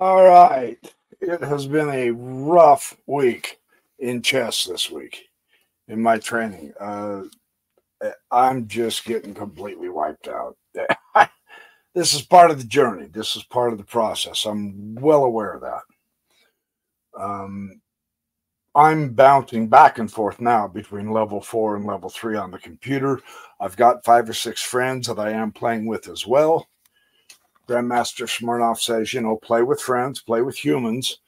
All right. It has been a rough week in chess this week in my training. Uh, I'm just getting completely wiped out. this is part of the journey. This is part of the process. I'm well aware of that. Um, I'm bouncing back and forth now between level four and level three on the computer. I've got five or six friends that I am playing with as well. Grandmaster Smirnov says, you know, play with friends, play with humans,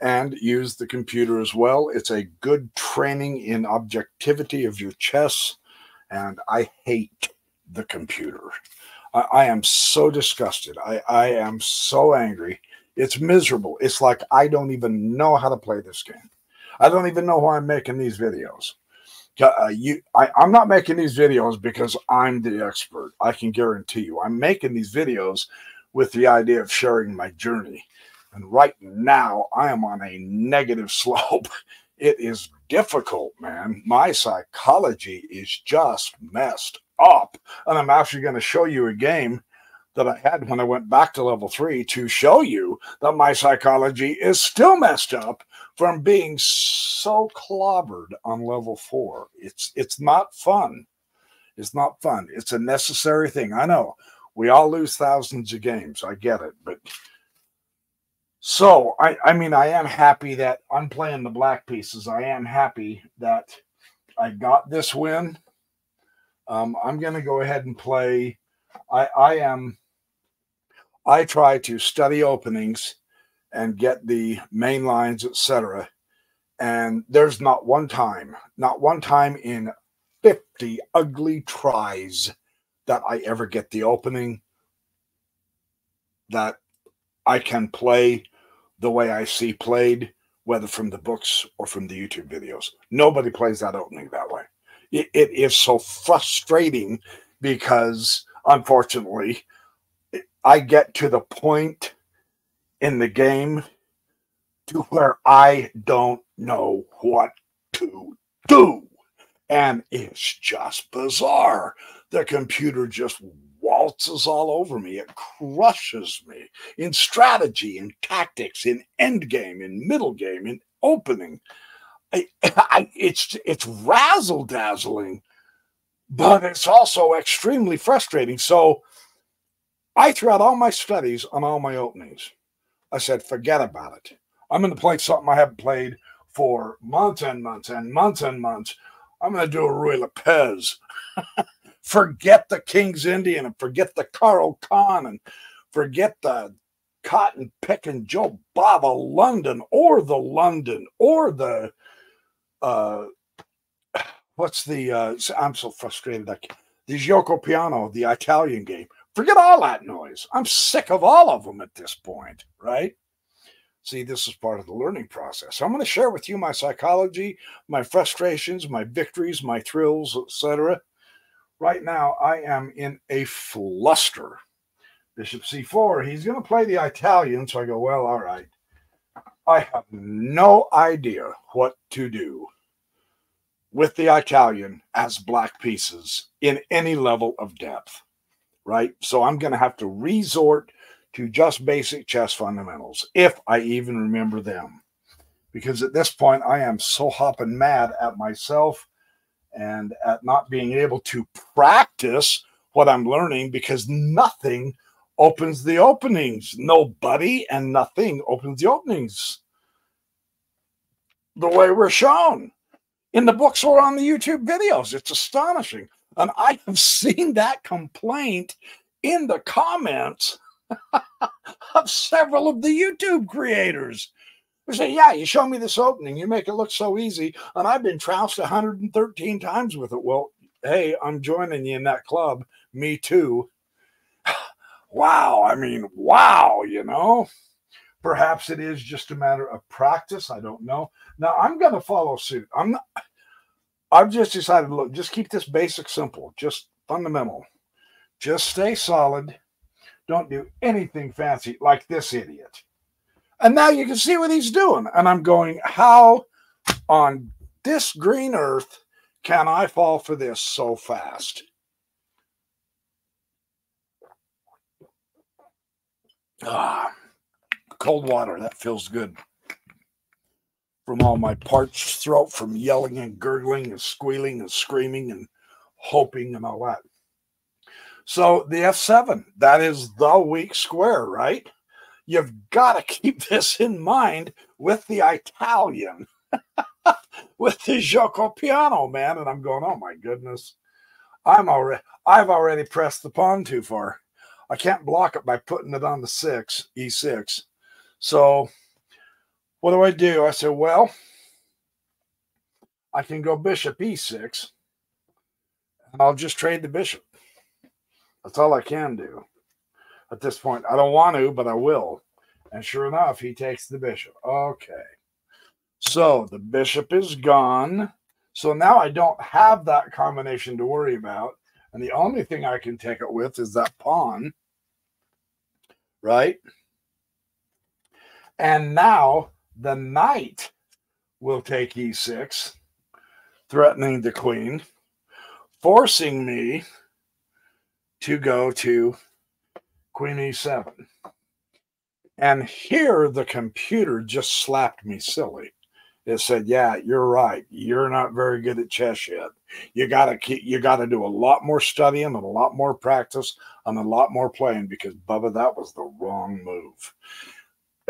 and use the computer as well. It's a good training in objectivity of your chess. And I hate the computer. I, I am so disgusted. I, I am so angry. It's miserable. It's like I don't even know how to play this game. I don't even know why I'm making these videos. Uh, you, I, I'm not making these videos because I'm the expert. I can guarantee you. I'm making these videos with the idea of sharing my journey. And right now, I am on a negative slope. It is difficult, man. My psychology is just messed up. And I'm actually going to show you a game that I had when I went back to level three to show you that my psychology is still messed up from being so clobbered on level four. It's it's not fun. It's not fun. It's a necessary thing. I know we all lose thousands of games. I get it, but so I, I mean, I am happy that I'm playing the black pieces. I am happy that I got this win. Um, I'm going to go ahead and play. I, I am. I try to study openings and get the main lines, etc. And there's not one time, not one time in 50 ugly tries that I ever get the opening that I can play the way I see played, whether from the books or from the YouTube videos. Nobody plays that opening that way. it, it is so frustrating because, unfortunately, I get to the point in the game to where I don't know what to do. And it's just bizarre. The computer just waltzes all over me. It crushes me in strategy, in tactics, in end game, in middle game, in opening. I, I, it's it's razzle dazzling, but it's also extremely frustrating. So I threw out all my studies on all my openings. I said, forget about it. I'm going to play something I haven't played for months and months and months and months. I'm going to do a Ruy Lopez. forget the King's Indian and forget the Caro-Kann and forget the cotton picking Joe Bava London or the London or the uh what's the uh I'm so frustrated can't, the Gioco Piano, the Italian game. Forget all that noise. I'm sick of all of them at this point, right? See, this is part of the learning process. I'm going to share with you my psychology, my frustrations, my victories, my thrills, etc. Right now, I am in a fluster. Bishop c4, he's going to play the Italian. So I go, well, all right. I have no idea what to do with the Italian as black pieces in any level of depth, right? So I'm going to have to resort to just basic chess fundamentals, if I even remember them. Because at this point, I am so hopping mad at myself and at not being able to practice what I'm learning because nothing opens the openings. Nobody and nothing opens the openings the way we're shown in the books or on the YouTube videos. It's astonishing. And I have seen that complaint in the comments of several of the YouTube creators who say, Yeah, you show me this opening, you make it look so easy. And I've been trounced 113 times with it. Well, hey, I'm joining you in that club. Me too. wow. I mean, wow, you know. Perhaps it is just a matter of practice. I don't know. Now I'm going to follow suit. I'm not. I've just decided, look, just keep this basic simple, just fundamental. Just stay solid don't do anything fancy like this idiot. And now you can see what he's doing. And I'm going, how on this green earth can I fall for this so fast? Ah, cold water. That feels good. From all my parched throat from yelling and gurgling and squealing and screaming and hoping and all that. So the F7, that is the weak square, right? You've got to keep this in mind with the Italian, with the Gioco Piano, man. And I'm going, oh my goodness. I'm already I've already pressed the pawn too far. I can't block it by putting it on the six, E6. So what do I do? I said, well, I can go bishop E6. I'll just trade the bishop. That's all I can do at this point. I don't want to, but I will. And sure enough, he takes the bishop. Okay. So the bishop is gone. So now I don't have that combination to worry about. And the only thing I can take it with is that pawn. Right? And now the knight will take e6, threatening the queen, forcing me to go to queen e7. And here the computer just slapped me silly. It said, "Yeah, you're right. You're not very good at chess yet. You gotta keep. You gotta do a lot more studying and a lot more practice and a lot more playing because Bubba, that was the wrong move.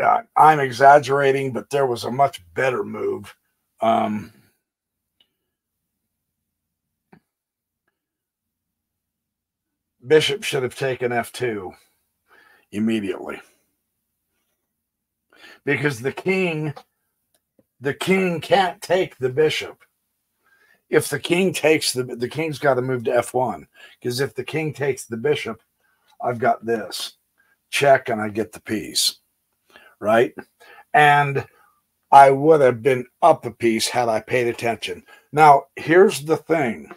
Uh, I'm exaggerating, but there was a much better move. Um, Bishop should have taken f2 immediately. Because the king the king can't take the bishop. If the king takes the the king's got to move to f1 because if the king takes the bishop i've got this. Check and i get the piece right? And i would have been up a piece had i paid attention. Now here's the thing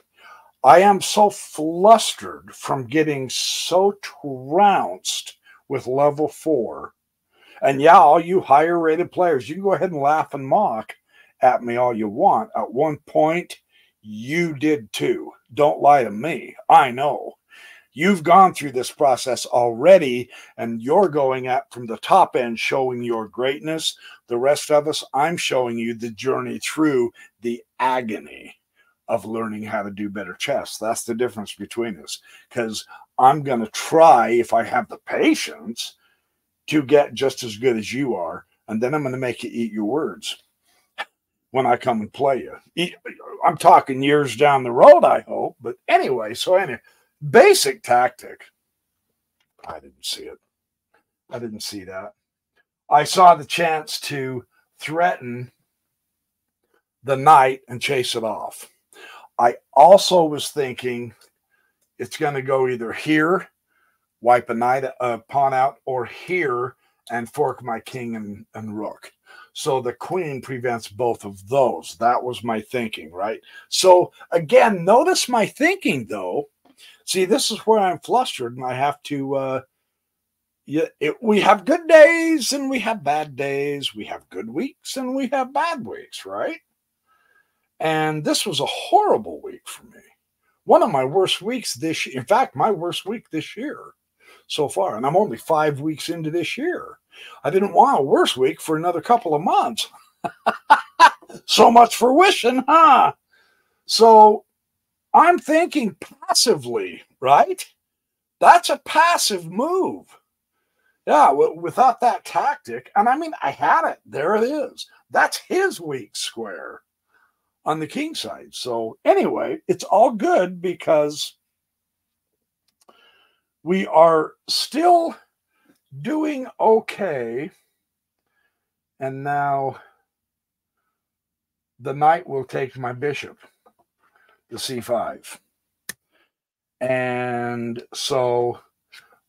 I am so flustered from getting so trounced with level four. And yeah, all you higher rated players, you can go ahead and laugh and mock at me all you want. At one point, you did too. Don't lie to me. I know. You've gone through this process already, and you're going at from the top end, showing your greatness. The rest of us, I'm showing you the journey through the agony of learning how to do better chess. That's the difference between us. Because I'm going to try, if I have the patience, to get just as good as you are. And then I'm going to make you eat your words when I come and play you. I'm talking years down the road, I hope. But anyway, so anyway, basic tactic. I didn't see it. I didn't see that. I saw the chance to threaten the knight and chase it off. I also was thinking it's going to go either here, wipe a knight, a pawn out, or here and fork my king and, and rook. So the queen prevents both of those. That was my thinking, right? So again, notice my thinking though. See, this is where I'm flustered and I have to uh yeah, it, we have good days and we have bad days. We have good weeks and we have bad weeks, right? And this was a horrible week for me. One of my worst weeks this year. In fact, my worst week this year so far. And I'm only five weeks into this year. I didn't want a worse week for another couple of months. so much for wishing, huh? So I'm thinking passively, right? That's a passive move. Yeah, without that tactic, and I mean, I had it. There it is. That's his weak square on the king side. So anyway, it's all good because we are still doing okay. And now the knight will take my bishop, the c5. And so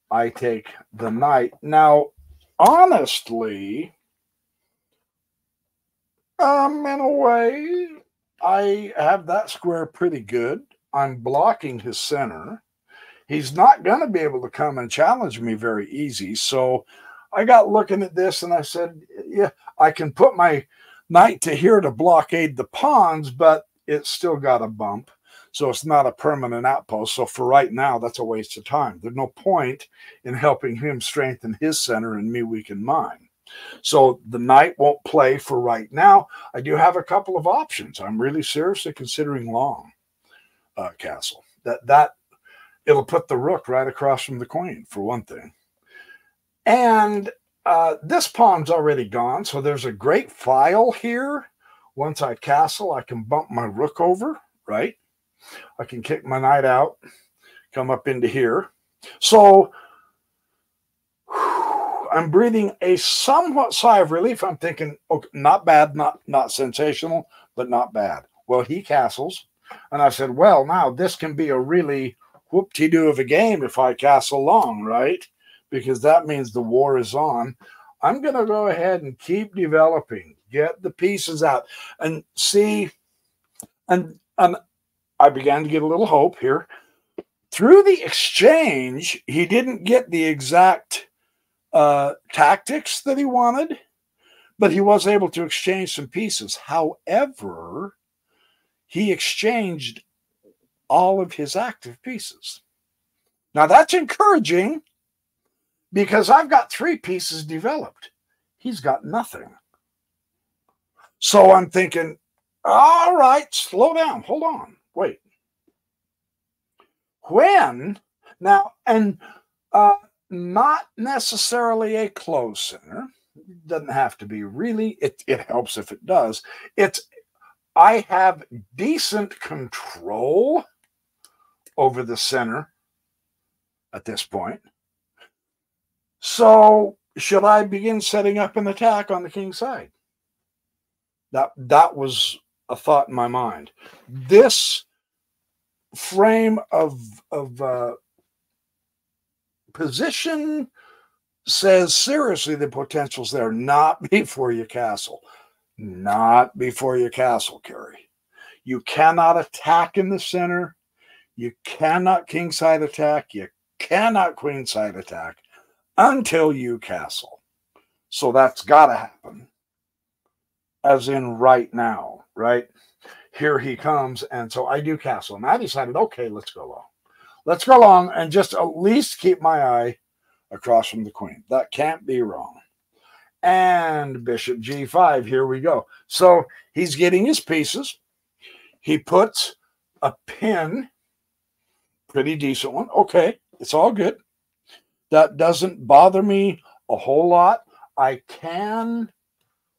I take the knight. Now, honestly, um, in a way, I have that square pretty good. I'm blocking his center. He's not going to be able to come and challenge me very easy. So I got looking at this and I said, yeah, I can put my knight to here to blockade the pawns, but it's still got a bump. So it's not a permanent outpost. So for right now, that's a waste of time. There's no point in helping him strengthen his center and me weaken mine. So the knight won't play for right now. I do have a couple of options. I'm really seriously considering long uh, castle. That that it'll put the rook right across from the queen for one thing. And uh, this pawn's already gone, so there's a great file here. Once I castle, I can bump my rook over, right? I can kick my knight out, come up into here. So I'm breathing a somewhat sigh of relief. I'm thinking, okay, not bad, not not sensational, but not bad. Well, he castles, and I said, well, now this can be a really whoop-de-doo of a game if I castle long, right? Because that means the war is on. I'm going to go ahead and keep developing, get the pieces out, and see. And and I began to get a little hope here. Through the exchange, he didn't get the exact uh, tactics that he wanted, but he was able to exchange some pieces. However, he exchanged all of his active pieces. Now that's encouraging because I've got three pieces developed. He's got nothing. So I'm thinking, all right, slow down. Hold on. Wait. When now, and uh, not necessarily a close center. Doesn't have to be really. It, it helps if it does. It's I have decent control over the center at this point. So should I begin setting up an attack on the king side? That that was a thought in my mind. This frame of of uh, position says seriously the potential's there, not before you castle. Not before you castle, Kerry. You cannot attack in the center. You cannot kingside attack. You cannot queenside attack until you castle. So that's got to happen. As in right now, right? Here he comes. And so I do castle. And I decided, okay, let's go long. Let's go along and just at least keep my eye across from the queen. That can't be wrong. And bishop g5, here we go. So he's getting his pieces. He puts a pin, pretty decent one. Okay, it's all good. That doesn't bother me a whole lot. I can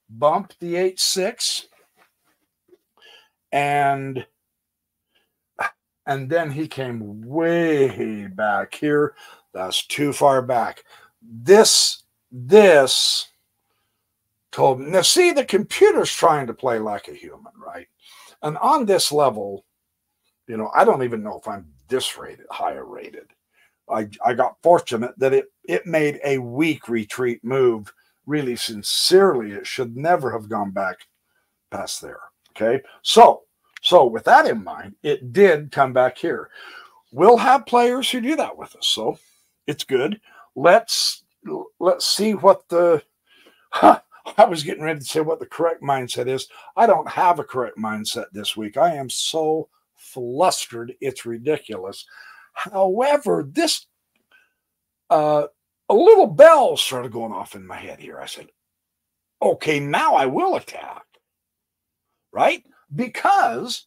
bump the h6 and and then he came way back here. That's too far back. This, this told me. Now, see, the computer's trying to play like a human, right? And on this level, you know, I don't even know if I'm this rated, higher rated. I, I got fortunate that it, it made a weak retreat move. Really, sincerely, it should never have gone back past there. Okay. So so with that in mind, it did come back here. We'll have players who do that with us, so it's good. Let's let's see what the huh, I was getting ready to say what the correct mindset is. I don't have a correct mindset this week. I am so flustered, it's ridiculous. However, this uh, a little bell started going off in my head here. I said, okay, now I will attack. Right? Because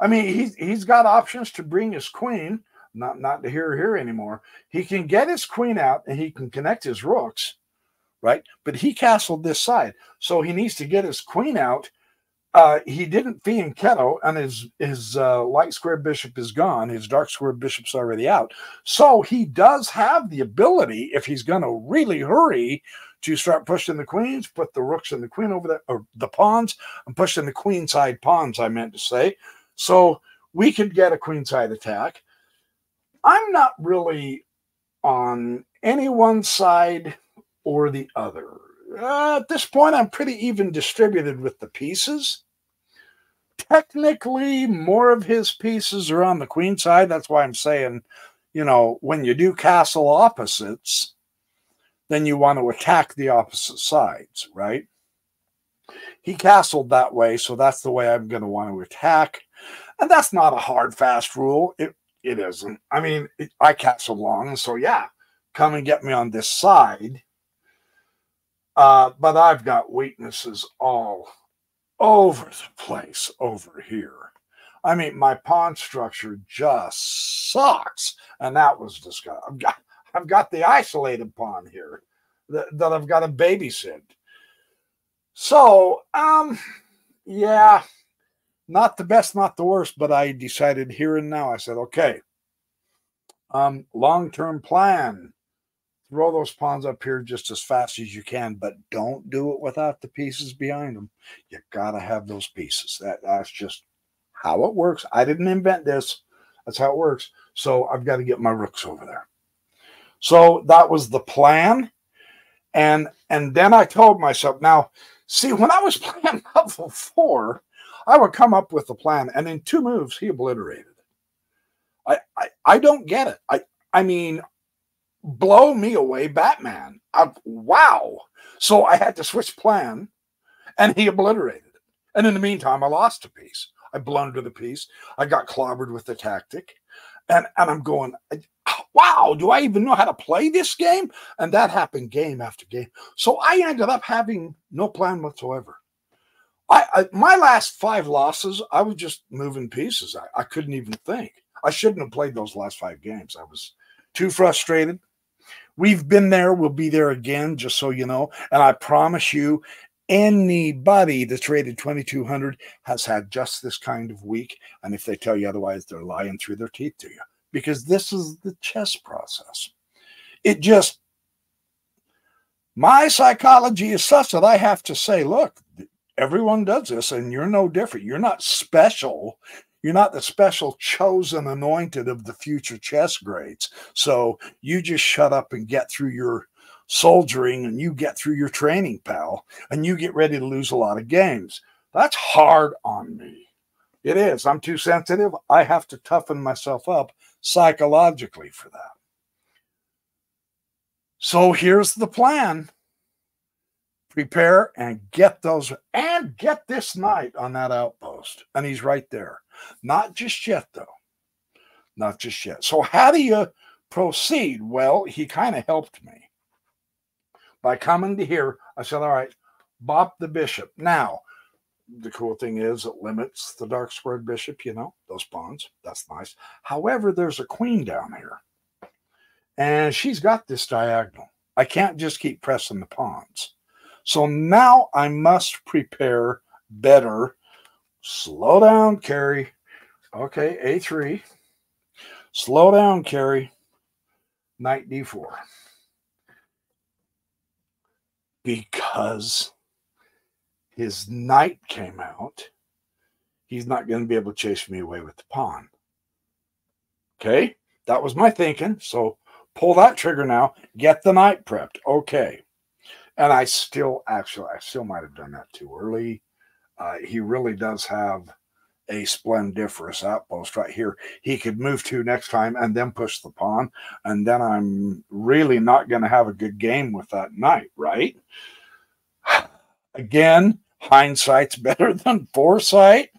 I mean he's he's got options to bring his queen, not not to here here anymore. He can get his queen out and he can connect his rooks, right? But he castled this side, so he needs to get his queen out. Uh, he didn't fianchetto, and his his uh, light square bishop is gone. His dark square bishop's already out. So he does have the ability, if he's going to really hurry, to start pushing the queens, put the rooks and the queen over there, or the pawns, and pushing the queen side pawns, I meant to say. So we could get a queen side attack. I'm not really on any one side or the other. Uh, at this point, I'm pretty even distributed with the pieces. Technically, more of his pieces are on the queen side. That's why I'm saying, you know, when you do castle opposites, then you want to attack the opposite sides, right? He castled that way, so that's the way I'm going to want to attack. And that's not a hard, fast rule. It it isn't. I mean, it, I castled long, so yeah, come and get me on this side. Uh, but I've got weaknesses all over the place over here. I mean, my pawn structure just sucks, and that was disgusting. I've got, the isolated pawn here that, that I've got to babysit. So, um, yeah, not the best, not the worst, but I decided here and now. I said, okay, um, long term plan. Throw those pawns up here just as fast as you can, but don't do it without the pieces behind them. You gotta have those pieces. That that's just how it works. I didn't invent this. That's how it works. So I've got to get my rooks over there. So that was the plan. And and then I told myself, now, see, when I was playing level four, I would come up with a plan, and in two moves, he obliterated it. I, I, I don't get it. I, I mean, blow me away, Batman. I, wow. So I had to switch plan, and he obliterated it. And in the meantime, I lost a piece. I blundered the piece. I got clobbered with the tactic. And, and I'm going, wow, do I even know how to play this game? And that happened game after game. So I ended up having no plan whatsoever. I, I, my last five losses, I was just moving pieces. I, I couldn't even think. I shouldn't have played those last five games. I was too frustrated. We've been there. We'll be there again, just so you know. And I promise you, anybody that's rated 2200 has had just this kind of week. And if they tell you otherwise, they're lying through their teeth to you because this is the chess process. It just, my psychology is such that I have to say, look, everyone does this and you're no different. You're not special. You're not the special chosen anointed of the future chess grades. So you just shut up and get through your soldiering and you get through your training, pal, and you get ready to lose a lot of games. That's hard on me. It is. I'm too sensitive. I have to toughen myself up psychologically for that. So here's the plan prepare and get those and get this knight on that outpost. And he's right there. Not just yet, though. Not just yet. So, how do you proceed? Well, he kind of helped me by coming to here, I said, all right, bop the bishop. Now, the cool thing is it limits the dark squared bishop, you know, those pawns. That's nice. However, there's a queen down here. And she's got this diagonal. I can't just keep pressing the pawns. So now I must prepare better. Slow down, Carrie. Okay, A3. Slow down, Carrie. Knight D4 because his knight came out, he's not going to be able to chase me away with the pawn. Okay, that was my thinking. So pull that trigger now, get the knight prepped. Okay. And I still, actually, I still might have done that too early. Uh, he really does have a splendiferous outpost right here. He could move to next time and then push the pawn. And then I'm really not going to have a good game with that knight, right? Again, hindsight's better than foresight.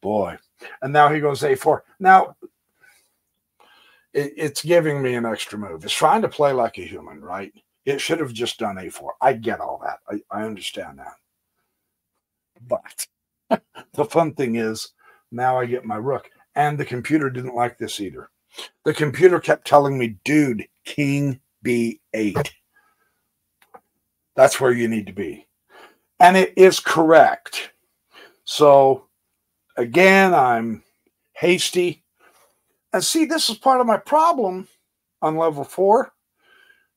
Boy. And now he goes A4. Now, it, it's giving me an extra move. It's trying to play like a human, right? It should have just done A4. I get all that. I, I understand that. But the fun thing is now I get my rook. And the computer didn't like this either. The computer kept telling me, dude, king b8. That's where you need to be. And it is correct. So again, I'm hasty. And see, this is part of my problem on level four.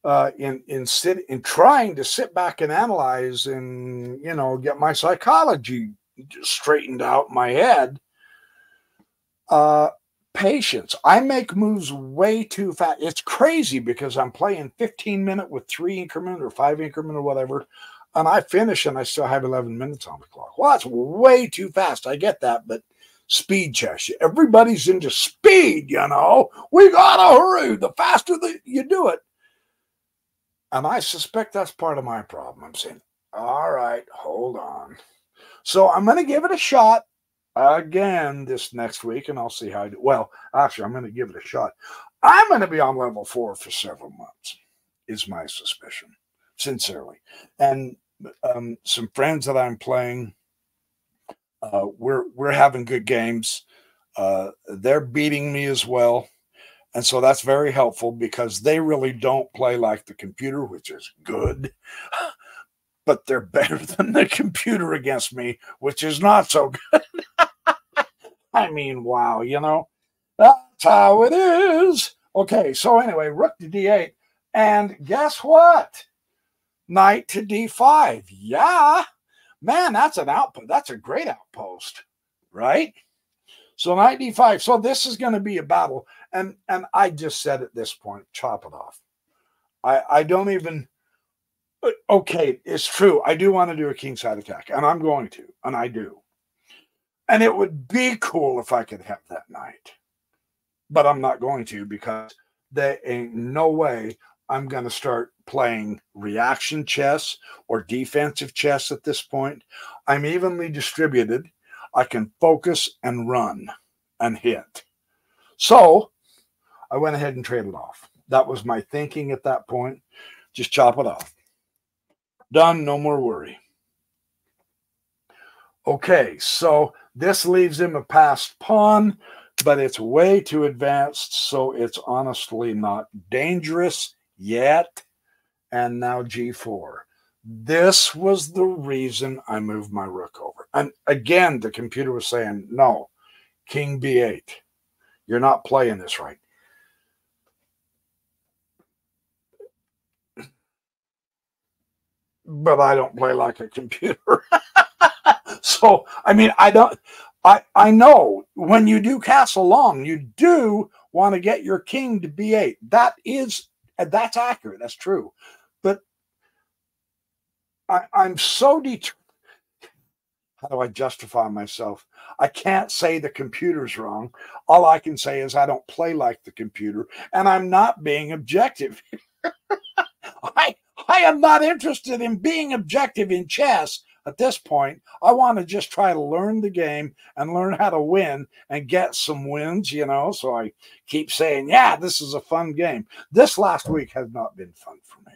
Uh, in in sit in trying to sit back and analyze and you know get my psychology straightened out in my head. Uh, patience. I make moves way too fast. It's crazy because I'm playing 15 minute with three increment or five increment or whatever, and I finish and I still have 11 minutes on the clock. Well, that's way too fast. I get that, but speed chess. Everybody's into speed, you know. We gotta hurry. The faster that you do it. And I suspect that's part of my problem. I'm saying, all right, hold on. So I'm going to give it a shot again this next week, and I'll see how I do. Well, actually, I'm going to give it a shot. I'm going to be on level four for several months, is my suspicion. Sincerely. And um, some friends that I'm playing, uh, we're we're having good games. Uh, they're beating me as well. And so that's very helpful because they really don't play like the computer, which is good, but they're better than the computer against me, which is not so good. I mean, wow, you know, that's how it is. Okay, so anyway, rook to d8. And guess what? Knight to d5. Yeah, man, that's an output. That's a great outpost, right? So knight d5. So this is going to be a battle. And and I just said at this point, chop it off. I I don't even uh, okay, it's true. I do want to do a kingside attack, and I'm going to, and I do. And it would be cool if I could have that knight. But I'm not going to because there ain't no way I'm going to start playing reaction chess or defensive chess at this point. I'm evenly distributed. I can focus and run and hit. So I went ahead and traded off. That was my thinking at that point. Just chop it off. Done, no more worry. Okay, so this leaves him a passed pawn, but it's way too advanced, so it's honestly not dangerous yet. And now g4. This was the reason I moved my rook over. And again, the computer was saying, no, king b8. You're not playing this right. But I don't play like a computer. so, I mean, I don't, I, I know when you do castle long, you do want to get your king to b8. That is, that's accurate. That's true. But I, I'm so determined. How do I justify myself? I can't say the computer's wrong. All I can say is I don't play like the computer, and I'm not being objective. I I am not interested in being objective in chess at this point. I want to just try to learn the game and learn how to win and get some wins, you know. So I keep saying, yeah, this is a fun game. This last week has not been fun for me.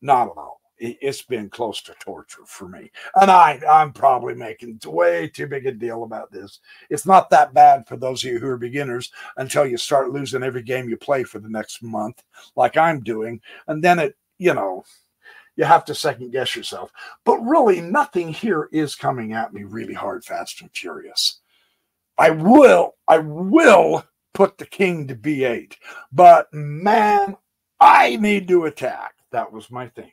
Not at all it's been close to torture for me. And I, I'm probably making way too big a deal about this. It's not that bad for those of you who are beginners until you start losing every game you play for the next month, like I'm doing. And then it, you know, you have to second guess yourself. But really, nothing here is coming at me really hard, fast, and furious. I will, I will put the king to b8, but man, I need to attack. That was my thing.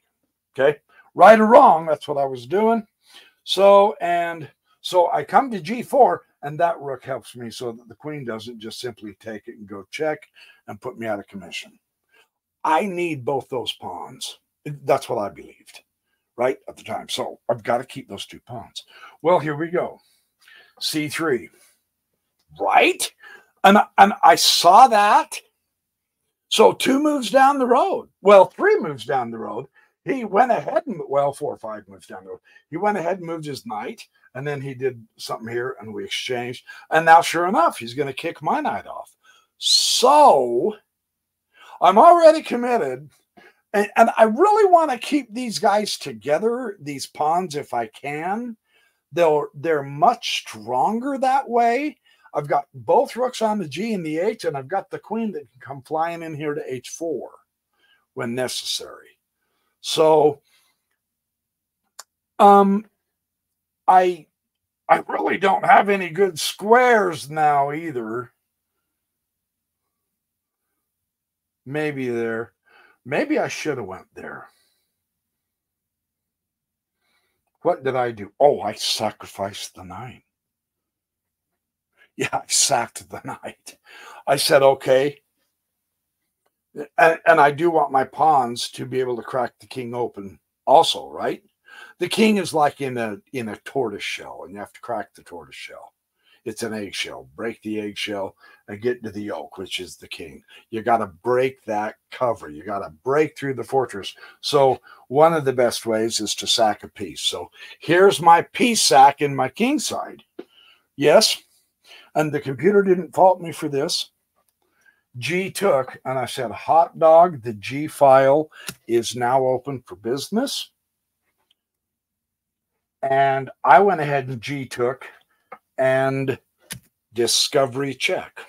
Okay. Right or wrong, that's what I was doing. So, and so I come to g4, and that rook helps me so that the queen doesn't just simply take it and go check and put me out of commission. I need both those pawns. That's what I believed, right, at the time. So I've got to keep those two pawns. Well, here we go. C3, right? And, and I saw that. So two moves down the road. Well, three moves down the road he went ahead and well, four or five moves down the road. He went ahead and moved his knight, and then he did something here, and we exchanged. And now, sure enough, he's going to kick my knight off. So I'm already committed, and, and I really want to keep these guys together, these pawns, if I can. They're they're much stronger that way. I've got both rooks on the G and the H, and I've got the queen that can come flying in here to H4 when necessary. So um I I really don't have any good squares now either. Maybe there. Maybe I should have went there. What did I do? Oh, I sacrificed the knight. Yeah, I sacked the knight. I said, okay, and, and I do want my pawns to be able to crack the king open also, right? The king is like in a in a tortoise shell, and you have to crack the tortoise shell. It's an eggshell. Break the eggshell and get to the yolk, which is the king. You got to break that cover. You got to break through the fortress. So one of the best ways is to sack a piece. So here's my piece sack in my king side. Yes, and the computer didn't fault me for this. G took, and I said, hot dog, the G file is now open for business. And I went ahead and G took and discovery check.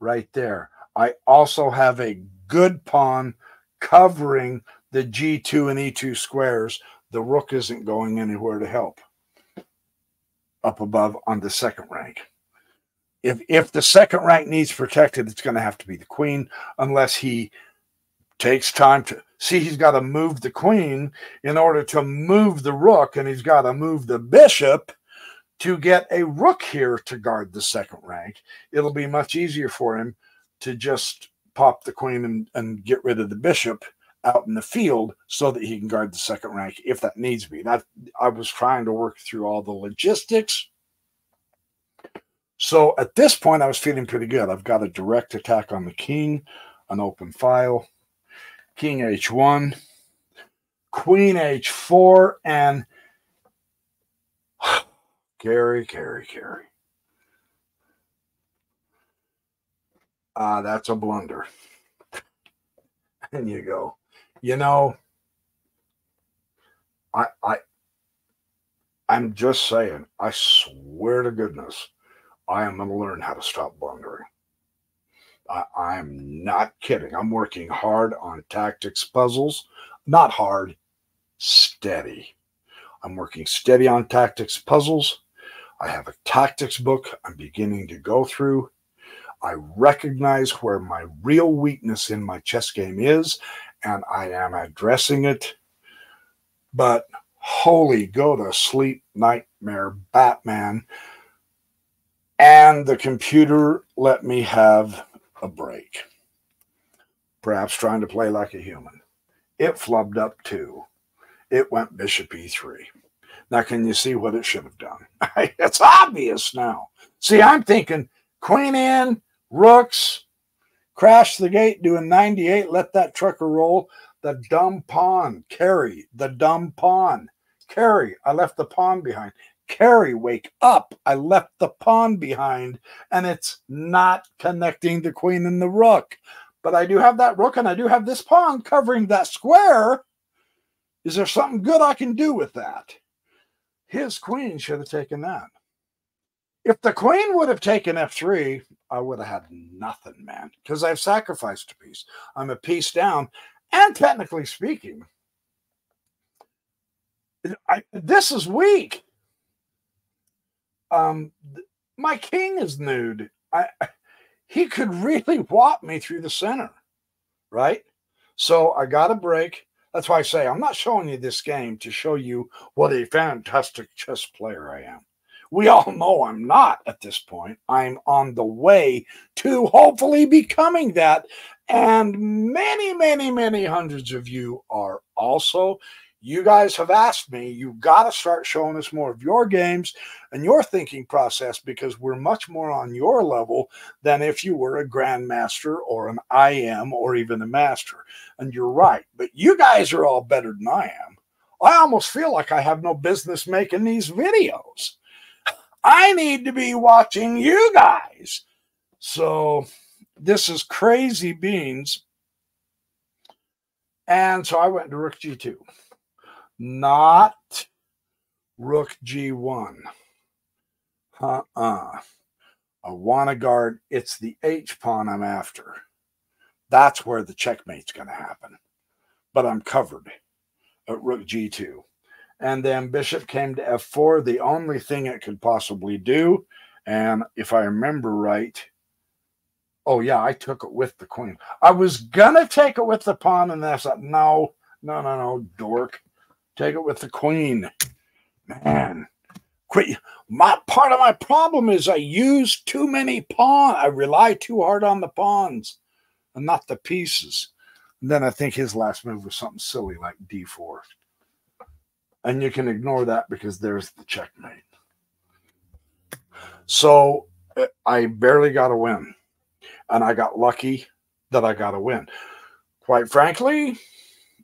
Right there. I also have a good pawn covering the G2 and E2 squares. The rook isn't going anywhere to help up above on the second rank. If if the second rank needs protected, it's going to have to be the queen, unless he takes time to see he's got to move the queen in order to move the rook, and he's got to move the bishop to get a rook here to guard the second rank. It'll be much easier for him to just pop the queen and, and get rid of the bishop out in the field so that he can guard the second rank if that needs be. That I was trying to work through all the logistics. So at this point, I was feeling pretty good. I've got a direct attack on the king, an open file, king h1, queen h4, and carry, carry, carry. Ah, uh, that's a blunder. and you go, you know, I I I'm just saying, I swear to goodness, I am going to learn how to stop blundering. I, I'm not kidding. I'm working hard on tactics puzzles. Not hard, steady. I'm working steady on tactics puzzles. I have a tactics book I'm beginning to go through. I recognize where my real weakness in my chess game is, and I am addressing it. But holy go to sleep nightmare Batman. And the computer let me have a break. Perhaps trying to play like a human. It flubbed up too. It went bishop e3. Now, can you see what it should have done? it's obvious now. See, I'm thinking queen in, rooks, crash the gate, doing 98, let that trucker roll. The dumb pawn, carry, the dumb pawn, carry. I left the pawn behind. Carry, wake up. I left the pawn behind, and it's not connecting the queen and the rook. But I do have that rook, and I do have this pawn covering that square. Is there something good I can do with that? His queen should have taken that. If the queen would have taken f3, I would have had nothing, man, because I've sacrificed a piece. I'm a piece down. And technically speaking, I, this is weak. Um, my king is nude. I, he could really whop me through the center, right? So I got a break. That's why I say I'm not showing you this game to show you what a fantastic chess player I am. We all know I'm not at this point. I'm on the way to hopefully becoming that. And many, many, many hundreds of you are also. You guys have asked me, you've got to start showing us more of your games and your thinking process because we're much more on your level than if you were a grandmaster or an IM or even a master. And you're right, but you guys are all better than I am. I almost feel like I have no business making these videos. I need to be watching you guys. So this is crazy beans. And so I went to Rook G2, not Rook G1. Uh uh. I want to guard. It's the H pawn I'm after. That's where the checkmate's going to happen. But I'm covered at Rook G2 and then bishop came to f4 the only thing it could possibly do and if i remember right oh yeah i took it with the queen i was gonna take it with the pawn and that's like no no no no dork take it with the queen. Man. Quit. My part of my problem is i use too many pawn i rely too hard on the pawns and not the pieces. And then i think his last move was something silly like d4 and you can ignore that because there's the checkmate. So eh, I barely got a win, and I got lucky that I got a win. Quite frankly,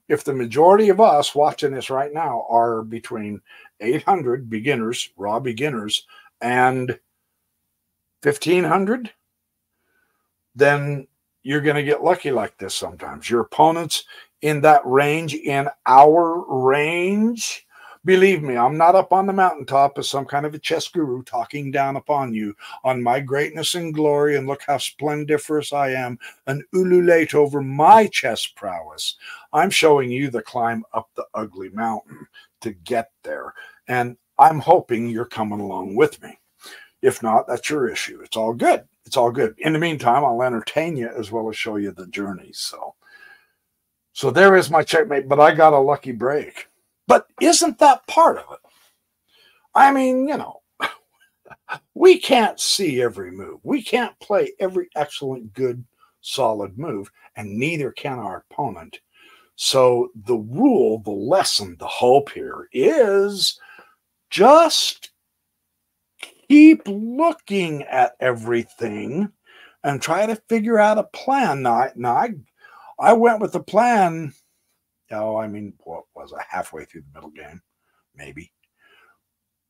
if the majority of us watching this right now are between 800 beginners, raw beginners, and 1500, then you're going to get lucky like this sometimes. Your opponents in that range, in our range, believe me, I'm not up on the mountaintop as some kind of a chess guru talking down upon you on my greatness and glory, and look how splendiferous I am, and ululate over my chess prowess. I'm showing you the climb up the ugly mountain to get there. And I'm hoping you're coming along with me. If not, that's your issue. It's all good. It's all good. In the meantime, I'll entertain you as well as show you the journey. So, so there is my checkmate, but I got a lucky break. But isn't that part of it? I mean, you know, we can't see every move. We can't play every excellent, good, solid move, and neither can our opponent. So the rule, the lesson, the hope here is just keep looking at everything and try to figure out a plan. Now, I, now I, I went with the plan. Oh, I mean, what was I halfway through the middle game? Maybe.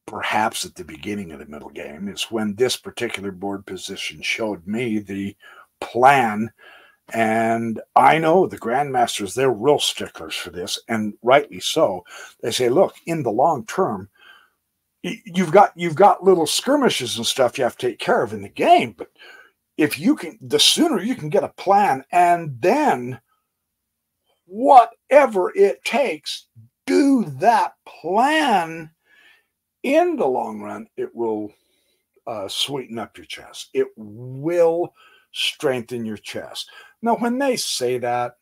Perhaps at the beginning of the middle game is when this particular board position showed me the plan. And I know the grandmasters, they're real sticklers for this, and rightly so. They say, look, in the long term, you've got you've got little skirmishes and stuff you have to take care of in the game but if you can the sooner you can get a plan and then whatever it takes do that plan in the long run it will uh, sweeten up your chess it will strengthen your chess now when they say that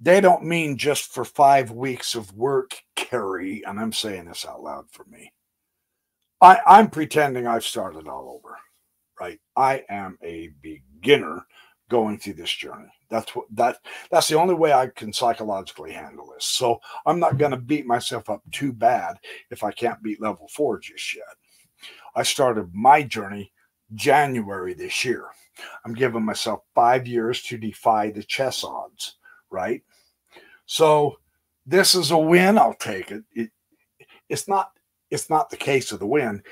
they don't mean just for five weeks of work, Kerry. And I'm saying this out loud for me. I, I'm pretending I've started all over, right? I am a beginner going through this journey. That's what that that's the only way I can psychologically handle this. So I'm not going to beat myself up too bad if I can't beat level four just yet. I started my journey January this year. I'm giving myself five years to defy the chess odds right? So this is a win. I'll take it. it. It's not. It's not the case of the win.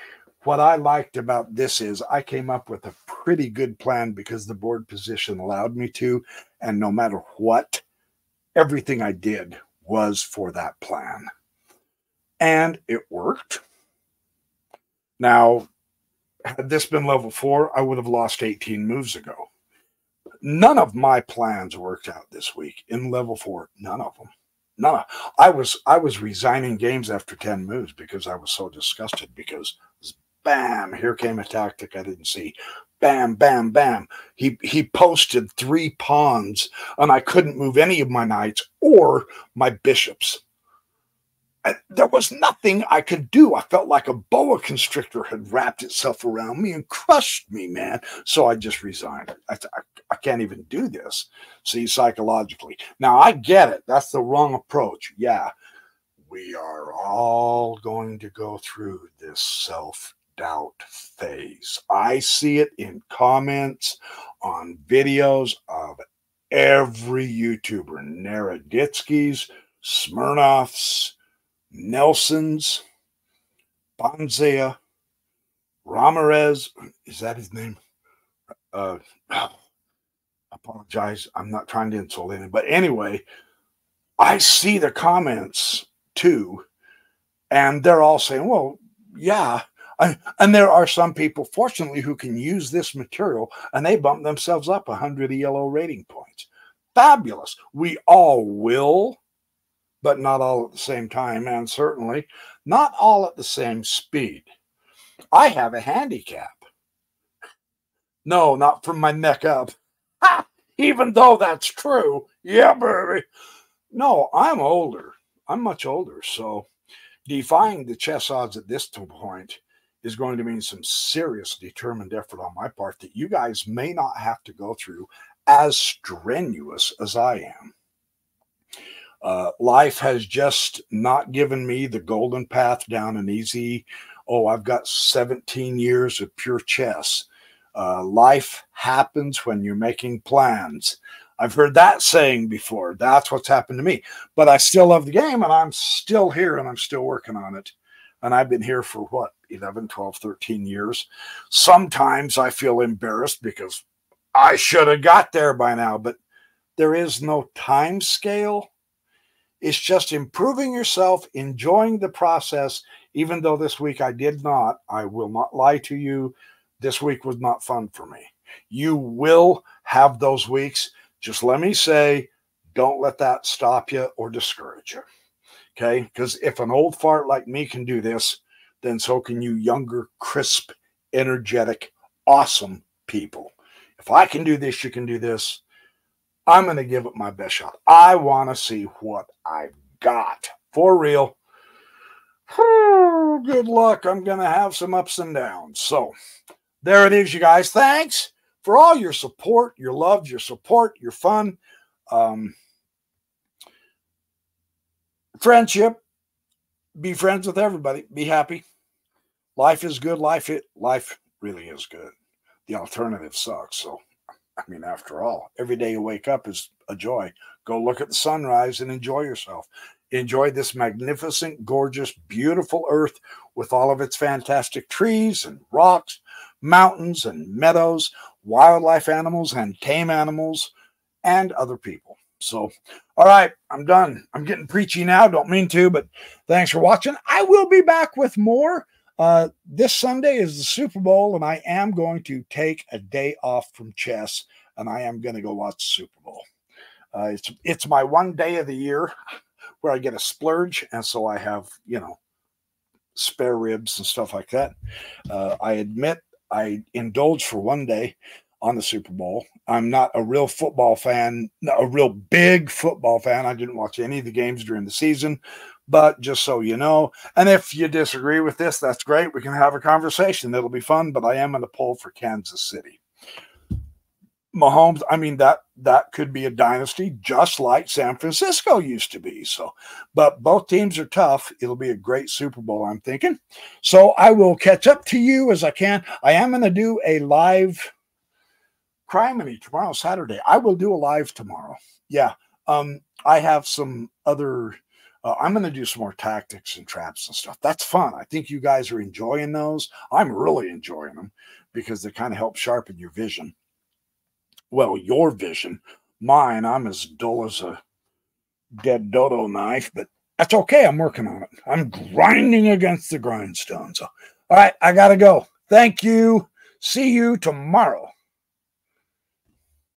What I liked about this is I came up with a pretty good plan because the board position allowed me to, and no matter what, everything I did was for that plan, and it worked. Now, had this been level four, I would have lost 18 moves ago. None of my plans worked out this week in level four. None of them. None. Of, I was I was resigning games after ten moves because I was so disgusted. Because bam, here came a tactic I didn't see. Bam, bam, bam. He he posted three pawns, and I couldn't move any of my knights or my bishops there was nothing I could do. I felt like a boa constrictor had wrapped itself around me and crushed me, man. So I just resigned. I, I, I, can't even do this. See, psychologically. Now, I get it. That's the wrong approach. Yeah, we are all going to go through this self doubt phase. I see it in comments on videos of every YouTuber, Naroditsky's, Smirnov's, Nelson's, Banzea, Ramirez. Is that his name? Uh, apologize. I'm not trying to insult anyone. But anyway, I see the comments too. And they're all saying, well, yeah. And there are some people, fortunately, who can use this material and they bump themselves up 100 ELO rating points. Fabulous. We all will but not all at the same time, and certainly not all at the same speed. I have a handicap. No, not from my neck up. Ha! Even though that's true. Yeah, baby. No, I'm older. I'm much older. So defying the chess odds at this point is going to mean some serious determined effort on my part that you guys may not have to go through as strenuous as I am. Uh, life has just not given me the golden path down an easy, oh, I've got 17 years of pure chess. Uh, life happens when you're making plans. I've heard that saying before. That's what's happened to me. But I still love the game and I'm still here and I'm still working on it. And I've been here for what, 11, 12, 13 years. Sometimes I feel embarrassed because I should have got there by now, but there is no time scale. It's just improving yourself, enjoying the process. Even though this week I did not, I will not lie to you. This week was not fun for me. You will have those weeks. Just let me say, don't let that stop you or discourage you. Okay. Because if an old fart like me can do this, then so can you younger, crisp, energetic, awesome people. If I can do this, you can do this. I'm going to give it my best shot. I want to see what I've got for real. Good luck. I'm going to have some ups and downs. So there it is, you guys. Thanks for all your support, your love, your support, your fun, um, friendship. Be friends with everybody. Be happy. Life is good. Life it life really is good. The alternative sucks. So I mean, after all, every day you wake up is a joy. Go look at the sunrise and enjoy yourself. Enjoy this magnificent, gorgeous, beautiful earth with all of its fantastic trees and rocks, mountains and meadows, wildlife animals and tame animals, and other people. So, all right, I'm done. I'm getting preachy now. Don't mean to, but thanks for watching. I will be back with more. Uh, this Sunday is the Super Bowl, and I am going to take a day off from chess, and I am going to go watch the Super Bowl. Uh, it's it's my one day of the year where I get a splurge, and so I have you know spare ribs and stuff like that. Uh, I admit I indulge for one day on the Super Bowl. I'm not a real football fan, a real big football fan. I didn't watch any of the games during the season, but just so you know, and if you disagree with this, that's great. We can have a conversation. It'll be fun. But I am going to poll for Kansas City. Mahomes, I mean that that could be a dynasty, just like San Francisco used to be. So, but both teams are tough. It'll be a great Super Bowl, I'm thinking. So I will catch up to you as I can. I am going to do a live Criminy tomorrow, Saturday. I will do a live tomorrow. Yeah, um, I have some other uh, I'm going to do some more tactics and traps and stuff. That's fun. I think you guys are enjoying those. I'm really enjoying them because they kind of help sharpen your vision. Well, your vision. Mine, I'm as dull as a dead dodo knife, but that's okay. I'm working on it. I'm grinding against the grindstone. So, all right, I got to go. Thank you. See you tomorrow.